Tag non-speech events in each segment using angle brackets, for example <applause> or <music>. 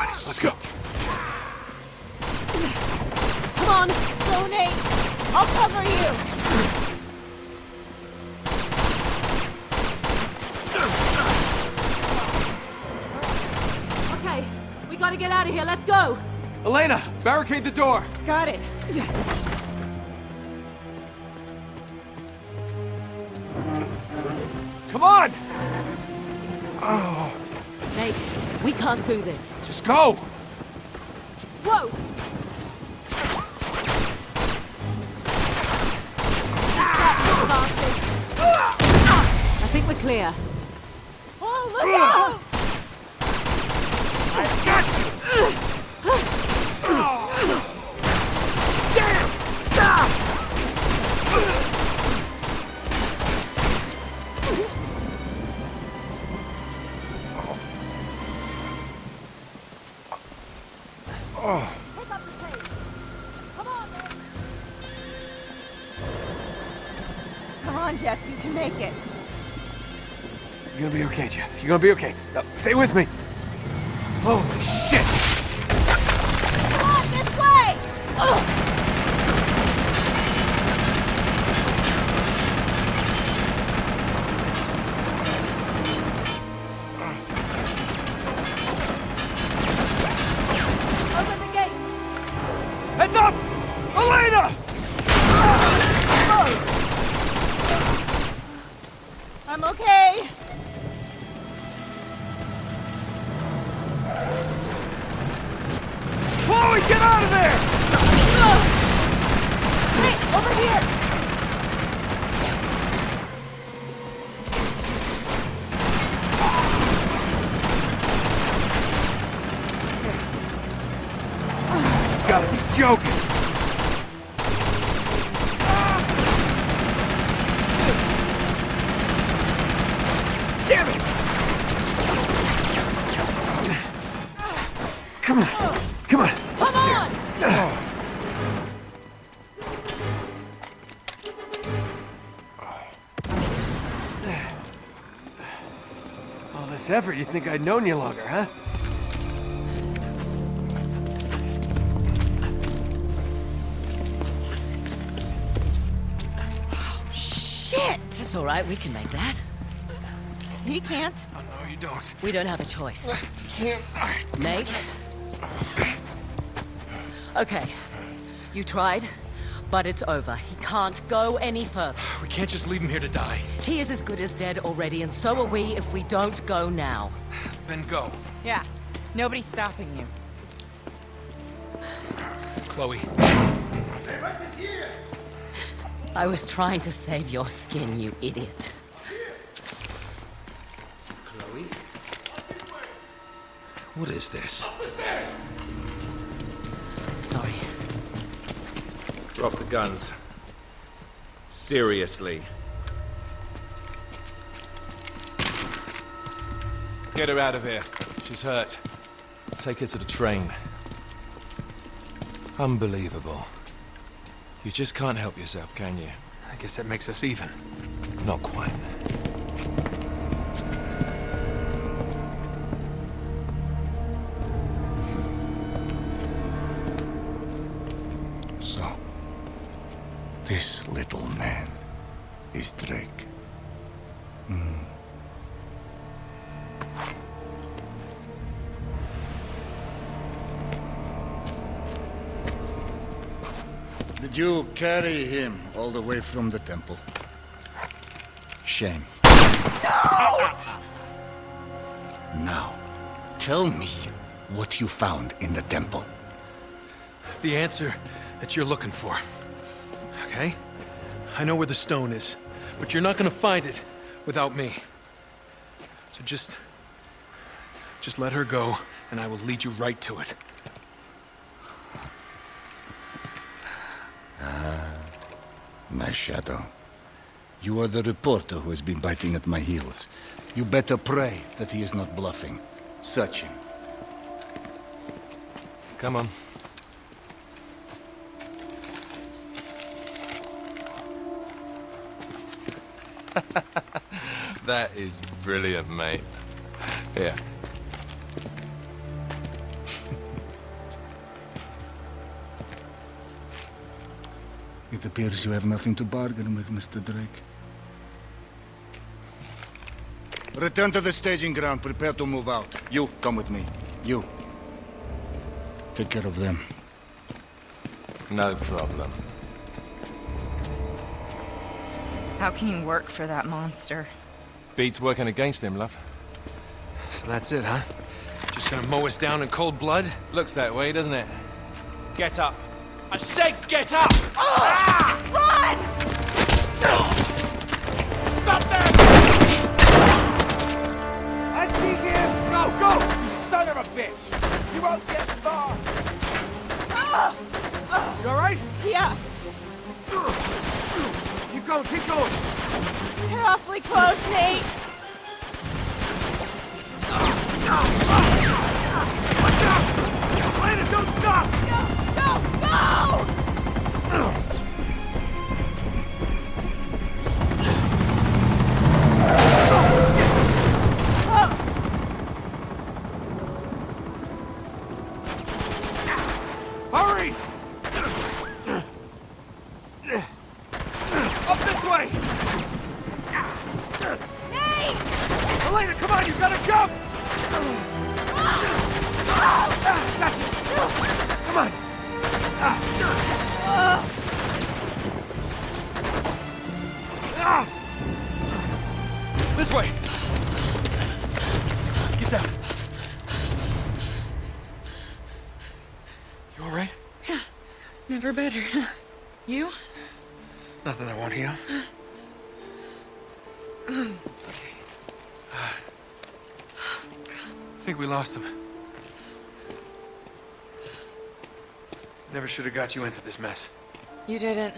everybody. Let's go. Come on, go Nate. I'll cover you. Okay, we gotta get out of here. Let's go. Elena, barricade the door. Got it. Can't do this. Just go! Whoa! I think we're clear. Oh, look out! I got you! On, Jeff. You can make it. You're gonna be okay, Jeff. You're gonna be okay. Now, stay with me. Holy shit! Come on, this way! Ugh. Joking! Damn it! Come on, come on, Come upstairs. on! All this effort, you'd think I'd known you longer, huh? Shit! It's all right, we can make that. He can't. Oh, no, you don't. We don't have a choice. Can't. Nate? Okay, you tried, but it's over. He can't go any further. We can't just leave him here to die. He is as good as dead already, and so are we if we don't go now. Then go. Yeah, nobody's stopping you. Chloe. I was trying to save your skin, you idiot. Chloe? What is this? Up the stairs! Sorry. Drop the guns. Seriously. Get her out of here. She's hurt. Take her to the train. Unbelievable. You just can't help yourself, can you? I guess that makes us even. Not quite. So, this little man is Drake. Hmm. Did you carry him all the way from the temple? Shame. Now, tell me what you found in the temple. The answer that you're looking for. Okay? I know where the stone is, but you're not gonna find it without me. So just. Just let her go, and I will lead you right to it. My shadow. You are the reporter who has been biting at my heels. You better pray that he is not bluffing. Search him. Come on. <laughs> that is brilliant, mate. Here. It appears you have nothing to bargain with, Mr. Drake. Return to the staging ground. Prepare to move out. You, come with me. You. Take care of them. No problem. How can you work for that monster? Beats working against him, love. So that's it, huh? Just gonna mow us down in cold blood? Looks that way, doesn't it? Get up. I said get up! Run! Stop there! I see him! Go, go! You son of a bitch! You won't get far! You alright? Yeah, Keep going, keep going! you're awfully close, Nate. Elena, Hurry! Better. <laughs> You? Nothing I won't heal. okay. I think we lost him. Never should have got you into this mess. You didn't.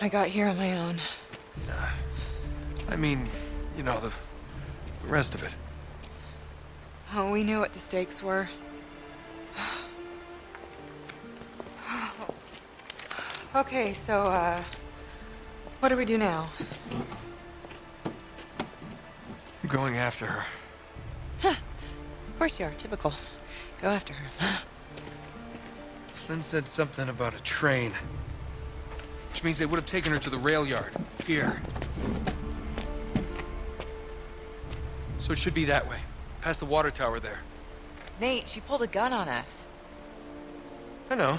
I got here on my own. I mean, you know, the, the rest of it. Oh, we knew what the stakes were. Okay, so, uh, what do we do now? I'm going after her. Huh. Of course you are, typical. Go after her. Flynn said something about a train. Which means they would have taken her to the rail yard. Here. So it should be that way. Past the water tower there. Nate, she pulled a gun on us. I know.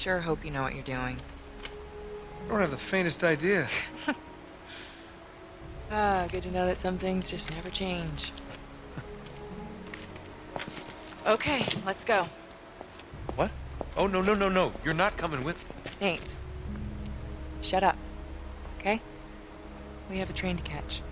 Sure hope you know what you're doing. I don't have the faintest idea. <laughs> <laughs> Ah, good to know that some things just never change. okay, let's go. What? Oh, no, no, no, no. You're not coming with me. Nate, shut up. Okay? We have a train to catch.